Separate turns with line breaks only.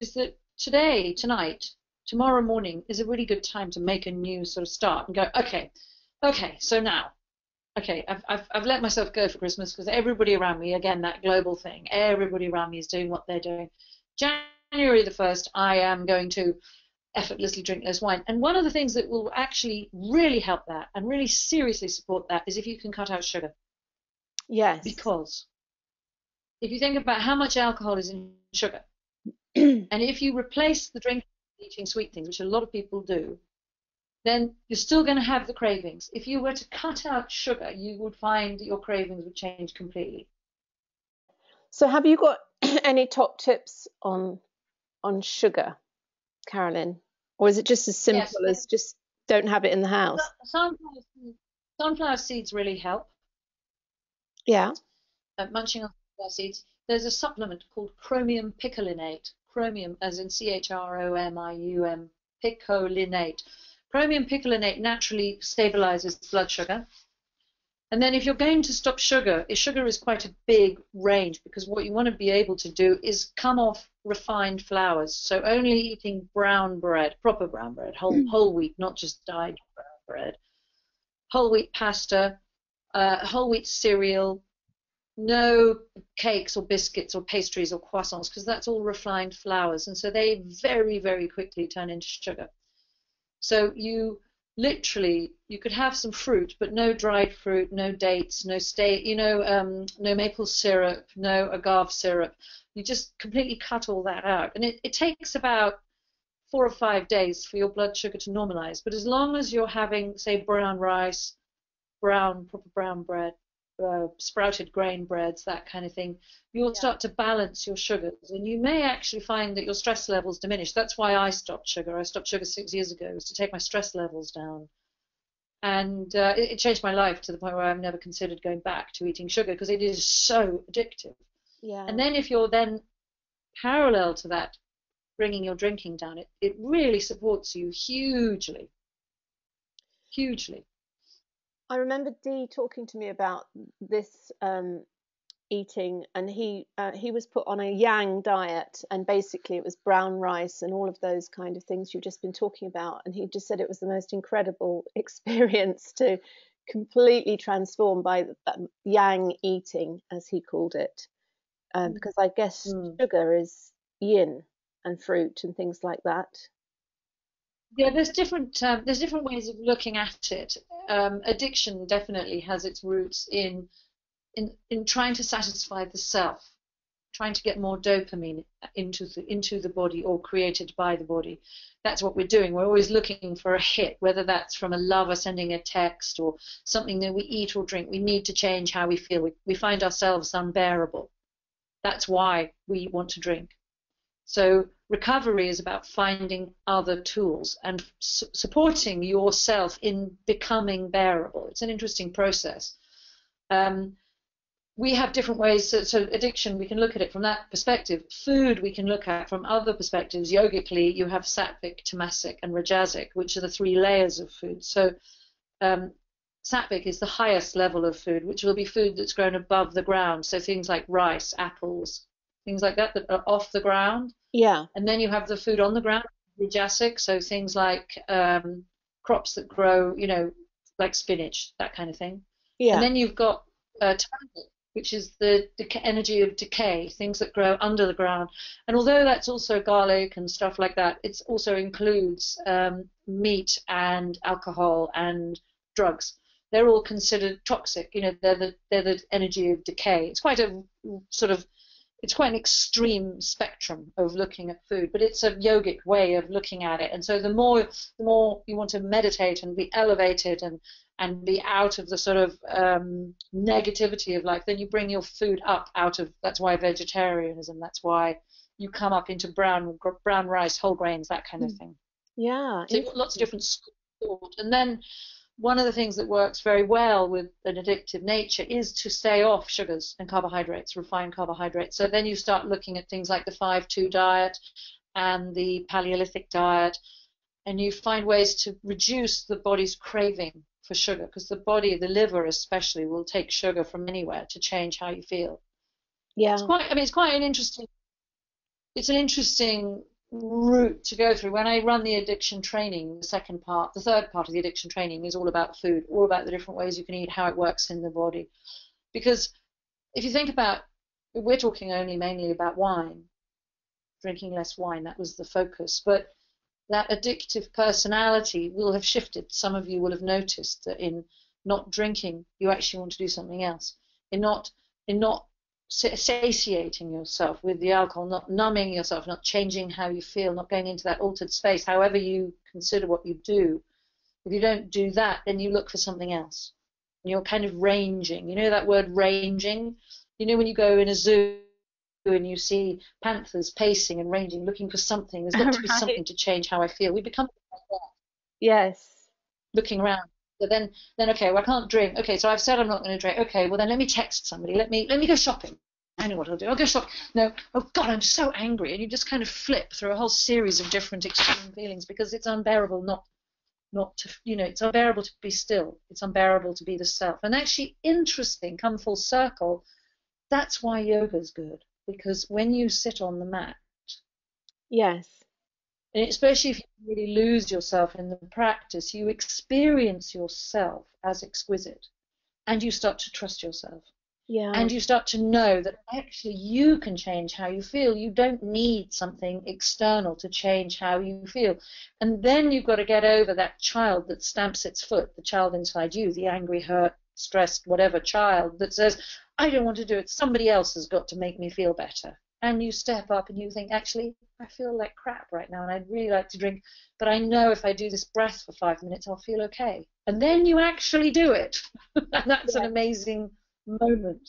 is that today, tonight, tomorrow morning is a really good time to make a new sort of start and go, okay, okay, so now, okay, I've, I've, I've let myself go for Christmas because everybody around me, again, that global thing, everybody around me is doing what they're doing. January the 1st, I am going to effortlessly drink less wine. And one of the things that will actually really help that and really seriously support that is if you can cut out sugar.
Yes.
Because if you think about how much alcohol is in sugar, and if you replace the drink eating sweet things, which a lot of people do, then you're still going to have the cravings. If you were to cut out sugar, you would find that your cravings would change completely.
So, have you got any top tips on on sugar, Carolyn, or is it just as simple yes, as just don't have it in the house?
Sunflower, sunflower seeds really help.
Yeah.
Uh, munching on sunflower seeds. There's a supplement called chromium picolinate chromium, as in C-H-R-O-M-I-U-M, picolinate. Chromium picolinate naturally stabilizes blood sugar. And then if you're going to stop sugar, sugar is quite a big range because what you want to be able to do is come off refined flours. So only eating brown bread, proper brown bread, whole, mm. whole wheat, not just dyed brown bread, whole wheat pasta, uh, whole wheat cereal, no cakes or biscuits or pastries or croissants because that's all refined flours and so they very very quickly turn into sugar. So you literally you could have some fruit but no dried fruit no dates no stay you know um, no maple syrup no agave syrup. You just completely cut all that out and it, it takes about four or five days for your blood sugar to normalize but as long as you're having say brown rice brown proper brown bread uh, sprouted grain breads, that kind of thing, you'll yeah. start to balance your sugars, and you may actually find that your stress levels diminish. That's why I stopped sugar. I stopped sugar six years ago, was to take my stress levels down, and uh, it, it, changed my life to the point where I've never considered going back to eating sugar because it is so addictive.
Yeah.
And then if you're then parallel to that, bringing your drinking down, it, it really supports you hugely, hugely.
I remember Dee talking to me about this um, eating, and he uh, he was put on a yang diet, and basically it was brown rice and all of those kind of things you've just been talking about, and he just said it was the most incredible experience to completely transform by um, yang eating, as he called it, um, because I guess mm. sugar is yin and fruit and things like that.
Yeah, there's different um, there's different ways of looking at it. Um, addiction definitely has its roots in in in trying to satisfy the self, trying to get more dopamine into the into the body or created by the body. That's what we're doing. We're always looking for a hit, whether that's from a lover sending a text or something that we eat or drink. We need to change how we feel. We, we find ourselves unbearable. That's why we want to drink. So recovery is about finding other tools and su supporting yourself in becoming bearable. It's an interesting process. Um, we have different ways. So, so, addiction, we can look at it from that perspective. Food, we can look at from other perspectives. Yogically, you have sattvic, tamasic, and rajasic, which are the three layers of food. So um, sattvic is the highest level of food, which will be food that's grown above the ground. So things like rice, apples, things like that that are off the ground.
Yeah.
And then you have the food on the ground, rajasic, so things like um, crops that grow, you know, like spinach, that kind of thing.
Yeah.
And then you've got uh, which is the energy of decay, things that grow under the ground. And although that's also garlic and stuff like that, it also includes um, meat and alcohol and drugs. They're all considered toxic. You know, they're the they're the energy of decay. It's quite a sort of it's quite an extreme spectrum of looking at food, but it's a yogic way of looking at it. And so the more the more you want to meditate and be elevated and and be out of the sort of um, negativity of life, then you bring your food up out of. That's why vegetarianism. That's why you come up into brown brown rice, whole grains, that kind of hmm. thing.
Yeah.
So lots of different schools, and then one of the things that works very well with an addictive nature is to stay off sugars and carbohydrates, refined carbohydrates. So then you start looking at things like the 5-2 diet and the Paleolithic diet, and you find ways to reduce the body's craving for sugar because the body, the liver especially, will take sugar from anywhere to change how you feel.
Yeah.
It's quite, I mean, it's quite an interesting it's an interesting route to go through. When I run the addiction training, the second part, the third part of the addiction training is all about food, all about the different ways you can eat, how it works in the body. Because if you think about, we're talking only mainly about wine, drinking less wine, that was the focus. But that addictive personality will have shifted. Some of you will have noticed that in not drinking, you actually want to do something else. In not in not satiating yourself with the alcohol, not numbing yourself, not changing how you feel, not going into that altered space, however you consider what you do. If you don't do that, then you look for something else. And you're kind of ranging. You know that word ranging? You know when you go in a zoo and you see panthers pacing and ranging, looking for something. There's got to be right. something to change how I feel. We become like that.
Yes.
Looking around. But then, then okay, well I can't drink. Okay, so I've said I'm not going to drink. Okay, well then let me text somebody. Let me let me go shopping. I know what I'll do. I'll go shop. No, oh God, I'm so angry, and you just kind of flip through a whole series of different extreme feelings because it's unbearable not not to you know it's unbearable to be still. It's unbearable to be the self. And actually, interesting. Come full circle. That's why yoga's good because when you sit on the mat,
yes,
and especially if you really lose yourself in the practice, you experience yourself as exquisite, and you start to trust yourself.
Yeah.
And you start to know that actually you can change how you feel. You don't need something external to change how you feel. And then you've got to get over that child that stamps its foot, the child inside you, the angry, hurt, stressed, whatever child that says, I don't want to do it. Somebody else has got to make me feel better. And you step up and you think, actually, I feel like crap right now and I'd really like to drink, but I know if I do this breath for five minutes, I'll feel okay. And then you actually do it. and that's yeah. an amazing moment.